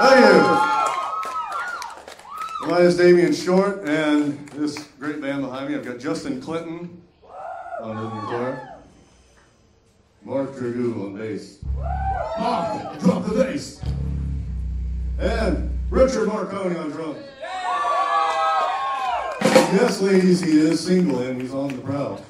Thank you. My name is Damien Short, and this great band behind me, I've got Justin Clinton on the guitar, Marc Dragoo on bass. Marc, drop the bass. And Richard Marconi on drums. Yes, ladies, he is single and he's on the prowl.